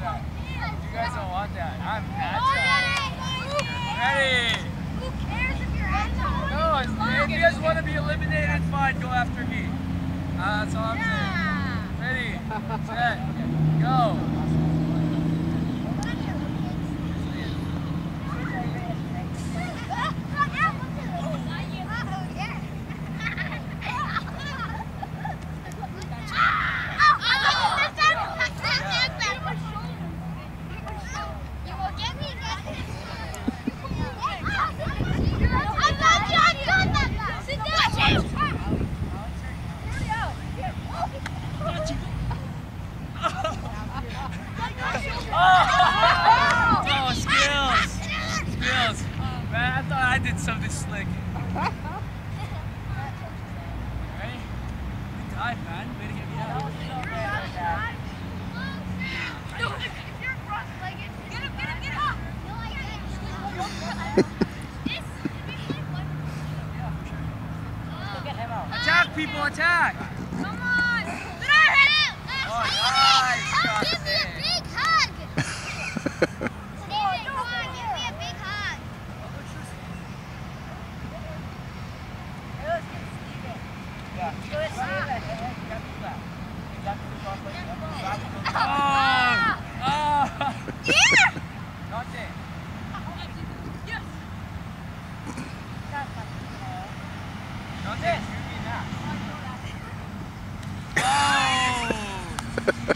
that. You guys don't want that. I'm at that. Ready? Who cares if you're at that? No, if you guys want to be eliminated, fine. Go after me. Uh, that's all I'm saying. Ready, set, thought I did something slick. Alright? Good dive, man. Way to get me out. Attack, people, attack! Come on! Did I hit him! Oh, nice! Ha ha ha.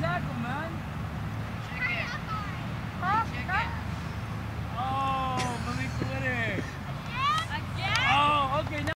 tackle, man.